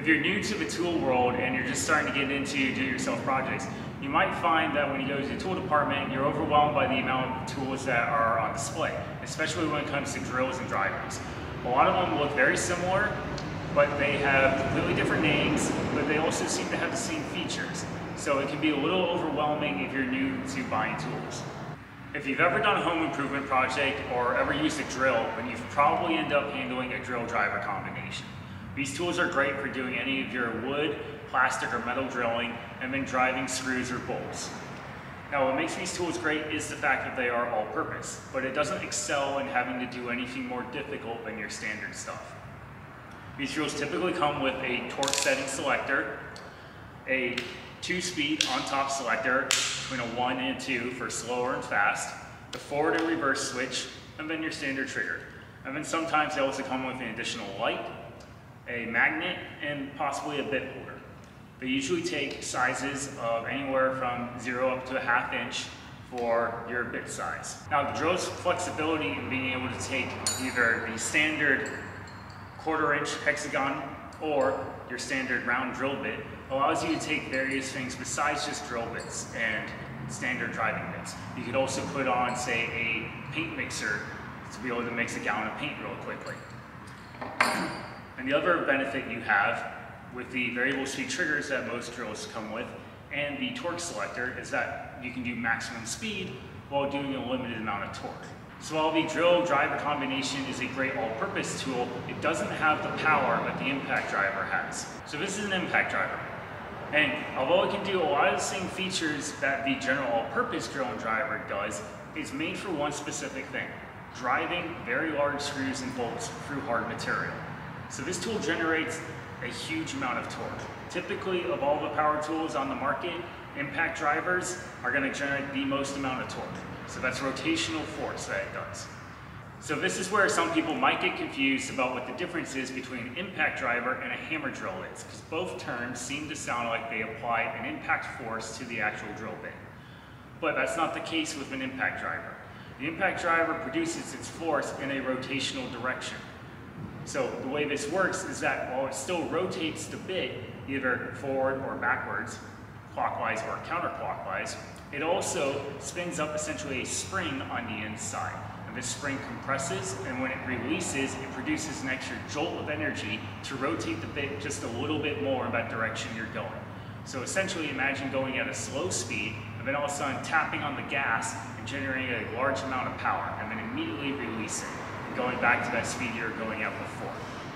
If you're new to the tool world and you're just starting to get into do-it-yourself projects, you might find that when you go to the tool department, you're overwhelmed by the amount of tools that are on display, especially when it comes to drills and drivers. A lot of them look very similar, but they have completely different names, but they also seem to have the same features. So it can be a little overwhelming if you're new to buying tools. If you've ever done a home improvement project or ever used a drill, then you've probably end up handling a drill driver combination. These tools are great for doing any of your wood, plastic, or metal drilling, and then driving screws or bolts. Now what makes these tools great is the fact that they are all-purpose, but it doesn't excel in having to do anything more difficult than your standard stuff. These tools typically come with a torque setting selector, a two-speed on-top selector between a 1 and 2 for slower and fast, the forward and reverse switch, and then your standard trigger. And then sometimes they also come with an additional light, a magnet, and possibly a bit holder. They usually take sizes of anywhere from 0 up to a half inch for your bit size. Now the drill's flexibility in being able to take either the standard quarter inch hexagon or your standard round drill bit allows you to take various things besides just drill bits and standard driving bits. You could also put on, say, a paint mixer to be able to mix a gallon of paint real quickly. And the other benefit you have with the variable speed triggers that most drills come with and the torque selector is that you can do maximum speed while doing a limited amount of torque. So while the drill driver combination is a great all-purpose tool, it doesn't have the power that the impact driver has. So this is an impact driver. And although it can do a lot of the same features that the general all-purpose drill and driver does, it's made for one specific thing, driving very large screws and bolts through hard material. So this tool generates a huge amount of torque. Typically, of all the power tools on the market, impact drivers are going to generate the most amount of torque. So that's rotational force that it does. So this is where some people might get confused about what the difference is between an impact driver and a hammer drill is, because both terms seem to sound like they apply an impact force to the actual drill bit. But that's not the case with an impact driver. The impact driver produces its force in a rotational direction. So the way this works is that while it still rotates the bit, either forward or backwards, clockwise or counterclockwise, it also spins up essentially a spring on the inside. And this spring compresses, and when it releases, it produces an extra jolt of energy to rotate the bit just a little bit more in that direction you're going. So essentially imagine going at a slow speed, and then all of a sudden tapping on the gas and generating a large amount of power, and then immediately releasing going back to that speed you were going at before.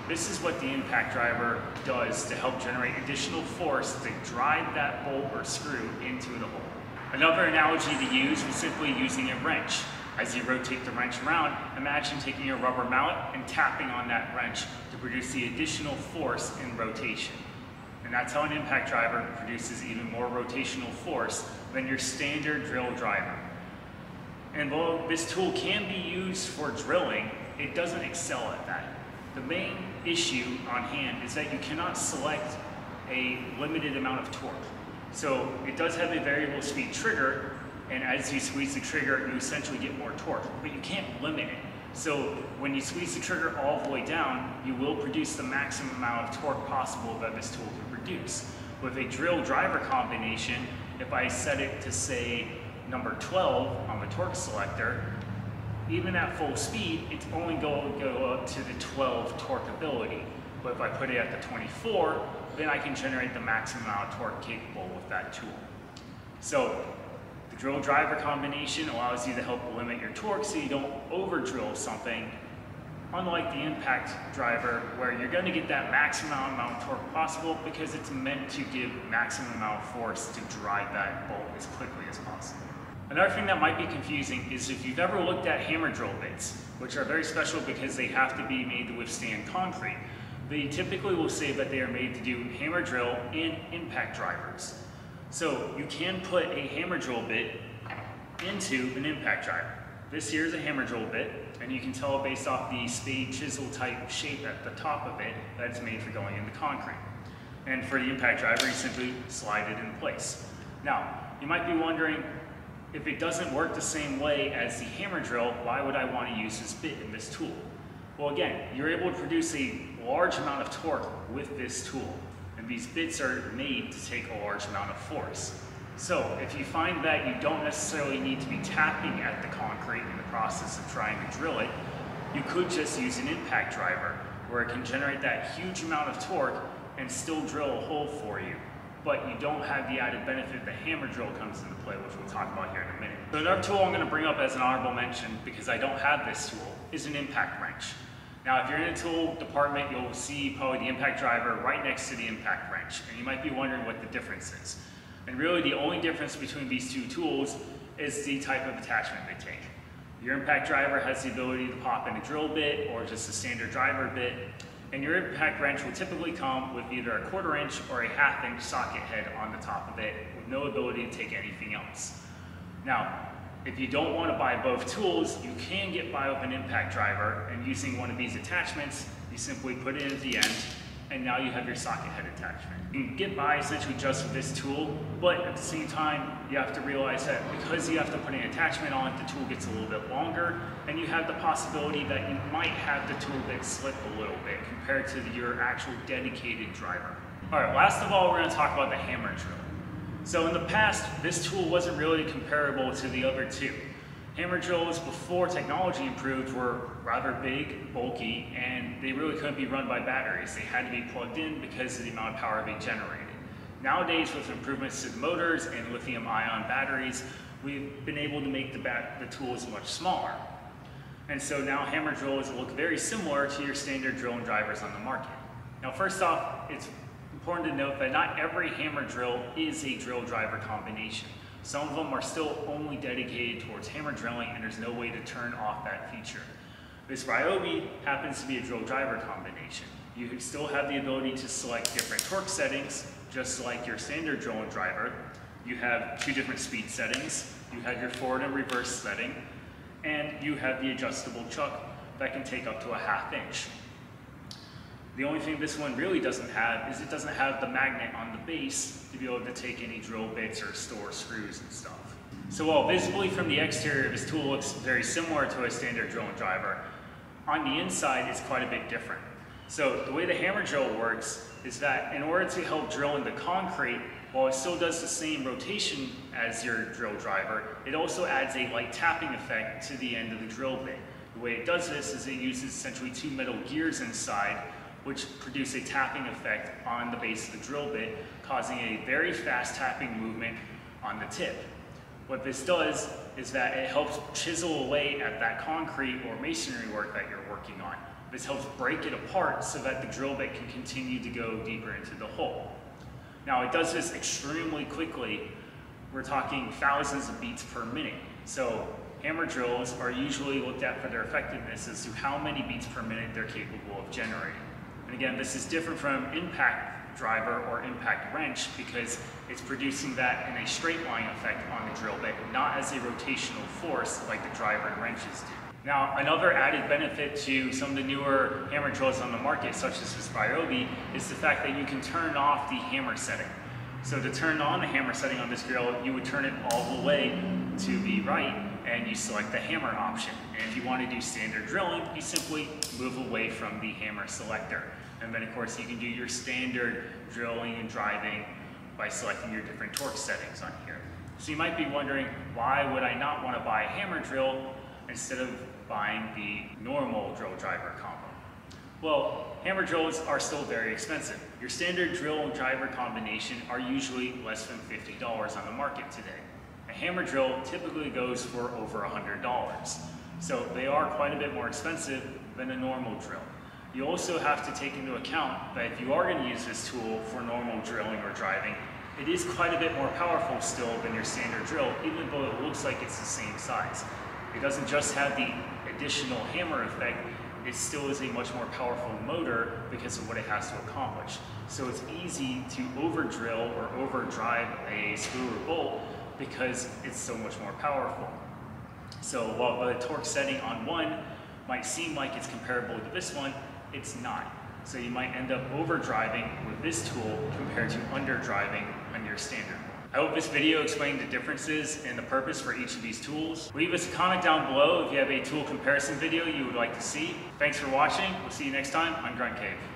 This is what the impact driver does to help generate additional force to drive that bolt or screw into the hole. Another analogy to use is simply using a wrench. As you rotate the wrench around, imagine taking a rubber mallet and tapping on that wrench to produce the additional force in rotation. And that's how an impact driver produces even more rotational force than your standard drill driver. And while this tool can be used for drilling, it doesn't excel at that. The main issue on hand is that you cannot select a limited amount of torque. So it does have a variable speed trigger, and as you squeeze the trigger, you essentially get more torque, but you can't limit it. So when you squeeze the trigger all the way down, you will produce the maximum amount of torque possible that this tool can produce. With a drill driver combination, if I set it to say number 12 on the torque selector, even at full speed, it's only going to go up to the 12 torque ability. But if I put it at the 24, then I can generate the maximum amount of torque capable with that tool. So the drill driver combination allows you to help limit your torque so you don't over drill something unlike the impact driver where you're going to get that maximum amount of torque possible because it's meant to give maximum amount of force to drive that bolt as quickly as possible. Another thing that might be confusing is if you've ever looked at hammer drill bits, which are very special because they have to be made to withstand concrete, they typically will say that they are made to do hammer drill and impact drivers. So you can put a hammer drill bit into an impact driver. This here is a hammer drill bit, and you can tell based off the spade chisel type shape at the top of it that it's made for going into concrete. And for the impact driver, you simply slide it in place. Now, you might be wondering, if it doesn't work the same way as the hammer drill, why would I want to use this bit in this tool? Well again, you're able to produce a large amount of torque with this tool. and these bits are made to take a large amount of force. So if you find that you don't necessarily need to be tapping at the concrete in the process of trying to drill it, you could just use an impact driver where it can generate that huge amount of torque and still drill a hole for you. But you don't have the added benefit the hammer drill comes into play, which we'll talk about here in a minute. So another tool I'm gonna bring up as an honorable mention, because I don't have this tool, is an impact wrench. Now, if you're in the tool department, you'll see probably the impact driver right next to the impact wrench, and you might be wondering what the difference is. And really the only difference between these two tools is the type of attachment they take. Your impact driver has the ability to pop in a drill bit or just a standard driver bit, and your impact wrench will typically come with either a quarter inch or a half inch socket head on the top of it with no ability to take anything else. Now, if you don't want to buy both tools, you can get by with an impact driver and using one of these attachments, you simply put it in at the end and now you have your socket head attachment. You can get by essentially just with this tool, but at the same time, you have to realize that because you have to put an attachment on the tool gets a little bit longer, and you have the possibility that you might have the tool bit slip a little bit compared to your actual dedicated driver. All right, last of all, we're gonna talk about the hammer drill. So in the past, this tool wasn't really comparable to the other two. Hammer drills before technology improved were rather big, bulky, and they really couldn't be run by batteries. They had to be plugged in because of the amount of power they generated. Nowadays, with improvements to the motors and lithium ion batteries, we've been able to make the, the tools much smaller. And so now hammer drills look very similar to your standard drill and drivers on the market. Now first off, it's important to note that not every hammer drill is a drill driver combination. Some of them are still only dedicated towards hammer drilling and there's no way to turn off that feature. This Ryobi happens to be a drill driver combination. You still have the ability to select different torque settings, just like your standard drill and driver. You have two different speed settings. You have your forward and reverse setting, and you have the adjustable chuck that can take up to a half inch. The only thing this one really doesn't have is it doesn't have the magnet on the base to be able to take any drill bits or store screws and stuff. So while visibly from the exterior this tool looks very similar to a standard drill and driver, on the inside it's quite a bit different. So the way the hammer drill works is that in order to help drill into concrete, while it still does the same rotation as your drill driver, it also adds a light tapping effect to the end of the drill bit. The way it does this is it uses essentially two metal gears inside which produce a tapping effect on the base of the drill bit, causing a very fast tapping movement on the tip. What this does is that it helps chisel away at that concrete or masonry work that you're working on. This helps break it apart so that the drill bit can continue to go deeper into the hole. Now it does this extremely quickly. We're talking thousands of beats per minute. So hammer drills are usually looked at for their effectiveness as to how many beats per minute they're capable of generating. And again, this is different from impact driver or impact wrench because it's producing that in a straight line effect on the drill bit, not as a rotational force like the driver and wrenches do. Now, another added benefit to some of the newer hammer drills on the market, such as this Ryobi, is the fact that you can turn off the hammer setting. So to turn on the hammer setting on this drill, you would turn it all the way to the right and you select the hammer option. And if you want to do standard drilling, you simply move away from the hammer selector. And then of course you can do your standard drilling and driving by selecting your different torque settings on here. So you might be wondering, why would I not want to buy a hammer drill instead of buying the normal drill driver combo? Well, hammer drills are still very expensive. Your standard drill and driver combination are usually less than $50 on the market today hammer drill typically goes for over $100. So they are quite a bit more expensive than a normal drill. You also have to take into account that if you are going to use this tool for normal drilling or driving, it is quite a bit more powerful still than your standard drill, even though it looks like it's the same size. It doesn't just have the additional hammer effect, it still is a much more powerful motor because of what it has to accomplish. So it's easy to over drill or over drive a screw or bolt because it's so much more powerful. So while the torque setting on one might seem like it's comparable to this one, it's not. So you might end up overdriving with this tool compared to underdriving on your standard I hope this video explained the differences and the purpose for each of these tools. Leave us a comment down below if you have a tool comparison video you would like to see. Thanks for watching. We'll see you next time on Grunt Cave.